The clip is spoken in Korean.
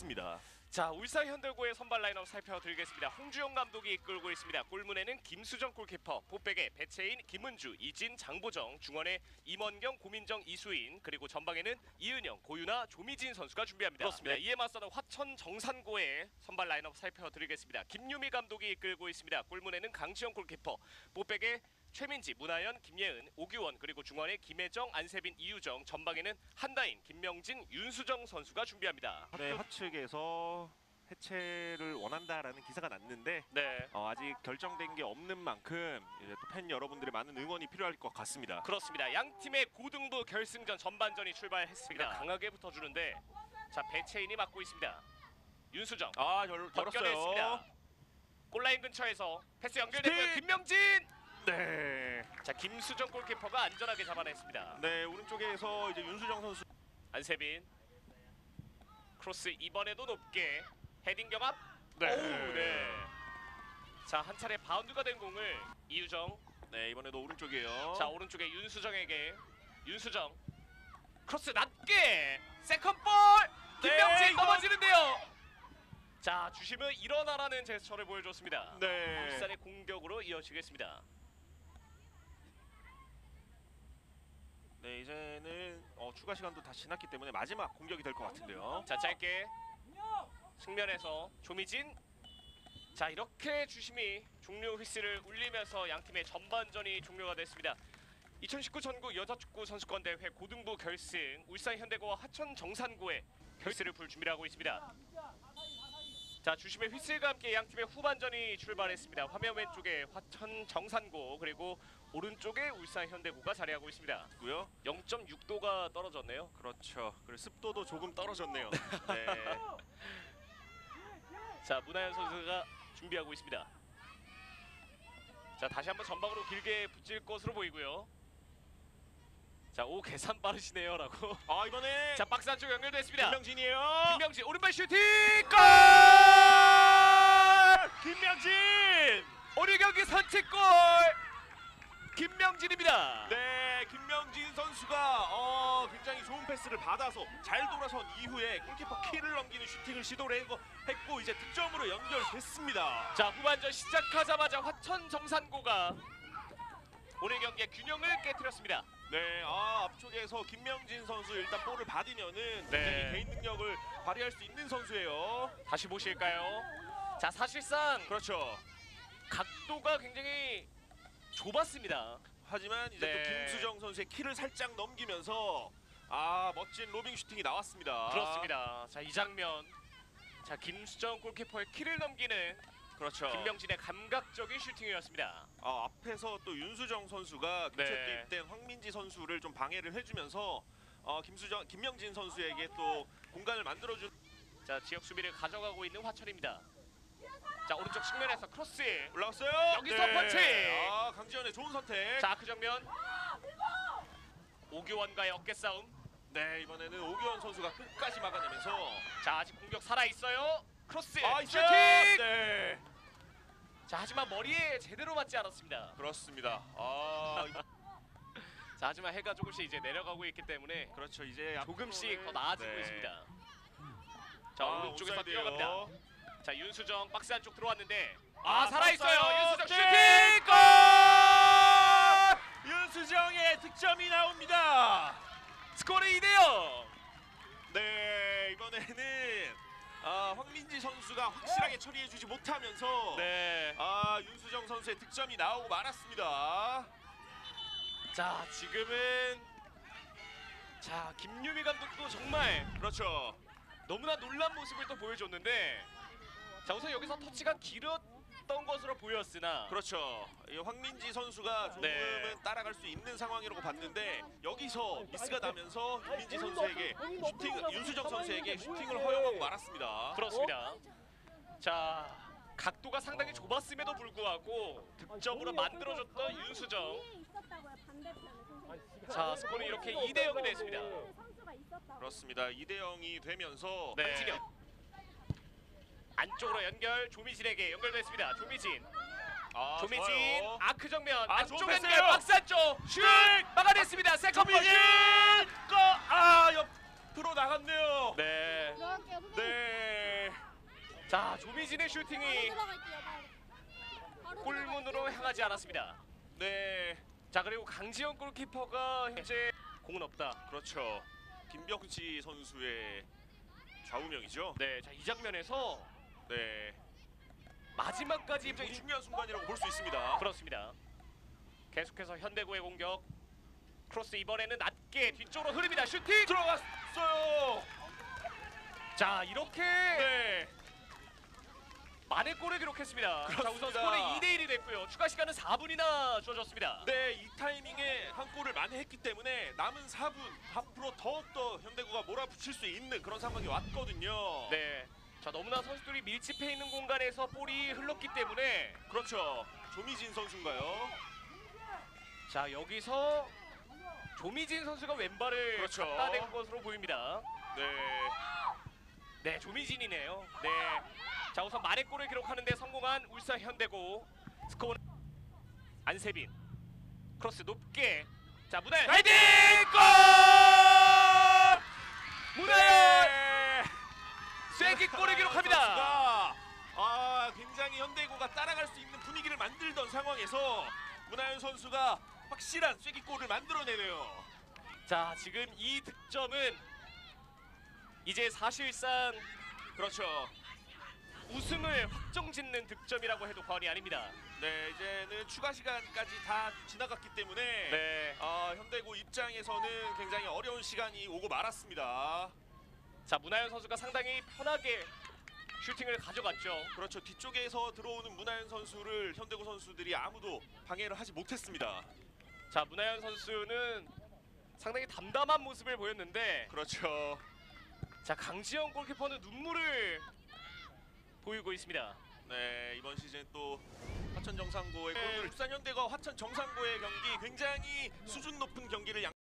있습니다. 자 울산 현대고의 선발 라인업 살펴드리겠습니다. 홍주영 감독이 이끌고 있습니다. 골문에는 김수정 골키퍼, 포백에 배채인, 김은주, 이진, 장보정, 중원에 임원경, 고민정, 이수인, 그리고 전방에는 이은영, 고유나, 조미진 선수가 준비합니다. 그렇습니다. 네, 이에 맞서는 화천 정산고의 선발 라인업 살펴드리겠습니다. 김유미 감독이 이끌고 있습니다. 골문에는 강지영 골키퍼, 포백에 최민지, 문하연, 김예은, 오규원 그리고 중원에 김혜정, 안세빈, 이유정, 전방에는 한다인, 김명진, 윤수정 선수가 준비합니다. 네, 하측에서 해체를 원한다라는 기사가 났는데 네. 어, 아직 결정된 게 없는 만큼 이제 또팬 여러분들의 많은 응원이 필요할 것 같습니다. 그렇습니다. 양 팀의 고등부 결승전 전반전이 출발했습니다. 강하게 붙어주는데 자 배채인이 맡고 있습니다. 윤수정 아, 열, 벗겨냈습니다. 열었어요. 골라인 근처에서 패스 연결됐고요. 슈팅! 김명진. 네. 자 김수정 골키퍼가 안전하게 잡아냈습니다. 네, 오른쪽에서 이제 윤수정 선수 안세빈 크로스 이번에도 높게 헤딩 경합. 네. 오우, 네. 자 한 차례 바운드가 된 공을 이유정 네, 이번에도 오른쪽이에요. 자 오른쪽에 윤수정에게 윤수정 크로스 낮게 세컨볼 김명진 네, 넘어지는데요 자 주심은 일어나라는 제스처를 보여줬습니다 네. 울산의 공격으로 이어지겠습니다 네, 이제는 어, 추가 시간도 다 지났기 때문에 마지막 공격이 될 것 같은데요. 자 짧게 측면에서 조미진. 자 이렇게 주심이 종료 휘슬을 울리면서 양 팀의 전반전이 종료가 됐습니다. 2019 전국 여자축구 선수권 대회 고등부 결승 울산 현대고와 하천 정산고의 결승을 불 준비를 하고 있습니다 자 주심의 휘슬과 함께 양 팀의 후반전이 출발했습니다 화면 왼쪽에 화천 정산고 그리고 오른쪽에 울산 현대고가 자리하고 있습니다 고요. 0.6도가 떨어졌네요 그렇죠. 그리고 습도도 조금 떨어졌네요. 네. 자 문하연 선수가 준비하고 있습니다. 자 다시 한번 전방으로 길게 붙일 것으로 보이고요. 자 오 계산 빠르시네요 라고. 아, 이번에 자 박스 안쪽 연결됐습니다. 김명진이에요. 김명진 오른발 슈팅 골! 김명진! 오늘 경기 선취골 김명진입니다. 네, 김명진 선수가 어, 굉장히 좋은 패스를 받아서 잘 돌아선 이후에 골키퍼 키를 넘기는 슈팅을 시도를 했고, 이제 득점으로 연결됐습니다. 자 후반전 시작하자마자 화천 정산고가 경기의 균형을 깨뜨렸습니다. 네, 아, 앞쪽에서 김명진 선수 일단 볼을 받으면은 네. 굉장히 개인 능력을 발휘할 수 있는 선수예요. 다시 보실까요? 자 사실상 그렇죠. 각도가 굉장히 좁았습니다. 하지만 이제 네. 또 김수정 선수의 키를 살짝 넘기면서 아 멋진 로빙 슈팅이 나왔습니다. 그렇습니다. 자 이 장면, 자 김수정 골키퍼의 키를 넘기는 그렇죠. 김명진의 감각적인 슈팅이었습니다. 아, 앞에서 또 윤수정 선수가 교체 네. 투입된 황민지 선수를 좀 방해를 해주면서 어, 김수정 김명진 선수에게 또 공간을 만들어준 자 지역 수비를 가져가고 있는 화천입니다. 자 오른쪽 측면에서 크로스. 올라왔어요. 여기서 펀치! 아 강지현의 좋은 선택. 자 아크 정면 오규원과의 어깨 싸움. 네 이번에는 오규원 선수가 끝까지 막아내면서 자 아직 공격 살아 있어요. 크로스 아 슈팅. 네 자 하지만 머리에 제대로 맞지 않았습니다. 그렇습니다. 아 자 하지만 해가 조금씩 이제 내려가고 있기 때문에 그렇죠 이제 조금씩 더 나아지고 네. 있습니다. 자 아, 오른쪽에서 옵사이드예요. 뛰어갑니다. 자 윤수정 박스 안쪽 들어왔는데 아, 아, 살아 있어요. 봤어요. 윤수정 네. 슈팅 골! 윤수정의 득점이 나옵니다. 스코어 2대 0. 네 이번에는 아, 황민지 선수가 확실하게 처리해주지 못하면서 네. 아 윤수정 선수의 득점이 나오고 말았습니다. 자 지금은 자 김유미 감독도 정말 그렇죠. 너무나 놀란 모습을 또 보여줬는데 자 우선 여기서 터치가 길었 던 것으로 보였으나 그렇죠. 이 황민지 선수가 조금은 네. 따라갈 수 있는 상황이라고 봤는데 여기서 미스가 나면서 윤민지 선수에게 슈팅, 윤수정 선수에게 슈팅을 허용하고 말았습니다. 그렇습니다. 자 각도가 상당히 좁았음에도 불구하고 득점으로 만들어줬던 윤수정. 자 스코어는 이렇게 2대 0이 됐습니다. 그렇습니다. 2대 0이 되면서 네. 한진영 안쪽으로 연결 조미진에게 연결됐습니다. 조미진, 아, 조미진 좋아요. 아크 정면 아, 안쪽 좋은 연결 패스예요. 박스 안쪽 슛 막아냈습니다. 세컨 볼 슛. 아, 옆으로 나갔네요. 네. 네. 자 조미진의 슈팅이 들어갈게요. 바로. 골문으로 향하지 않았습니다. 네, 자 그리고 강지영 골키퍼가 내 뒤에 공은 없다. 그렇죠. 김병지 선수의 좌우명이죠. 네, 자 이 장면에서 네, 마지막까지 굉장히 중요한 순간이라고 볼 수 있습니다. 그렇습니다. 계속해서 현대고의 공격. 크로스 이번에는 낮게 뒤쪽으로 흐릅니다. 슈팅 들어갔어요. 자 이렇게 네, 만의 골을 기록했습니다. 자 우선 그렇습니다. 스코어는 2대 1이 됐고요. 추가 시간은 4분이나 주어졌습니다. 네, 이 타이밍에 한 골을 만회했기 때문에 남은 4분 앞으로 더욱더 현대구가 몰아붙일 수 있는 그런 상황이 왔거든요. 네. 자 너무나 선수들이 밀집해 있는 공간에서 볼이 흘렀기 때문에 그렇죠. 조미진 선수인가요? 자 여기서 조미진 선수가 왼발을 그렇죠. 갖다 댄 것으로 보입니다. 네, 네, 조미진이네요. 네. 자, 우선 만회 골을 기록하는데 성공한 울산 현대고 스코어는 안세빈. 크로스 높게. 자, 문하연 헤딩 골! 문하연 네. 쐐기골을 기록합니다. 선수가, 아, 굉장히 현대고가 따라갈 수 있는 분위기를 만들던 상황에서 문하연 선수가 확실한 쐐기골을 만들어내네요. 자, 지금 이 득점은 이제 사실상 그렇죠. 우승을 확정짓는 득점이라고 해도 과언이 아닙니다. 네, 이제는 추가 시간까지 다 지나갔기 때문에 네. 아, 현대구 입장에서는 굉장히 어려운 시간이 오고 말았습니다. 자, 문하연 선수가 상당히 편하게 슈팅을 가져갔죠. 그렇죠. 뒤쪽에서 들어오는 문하연 선수를 현대구 선수들이 아무도 방해를 하지 못했습니다. 자 문하연 선수는 상당히 담담한 모습을 보였는데 그렇죠. 자 강지영 골키퍼는 눈물을 보이고 있습니다. 네, 이번 시즌 또 화천 정상고의 울산 현대가 화천 정상고의 경기 굉장히 수준 높은 경기를 양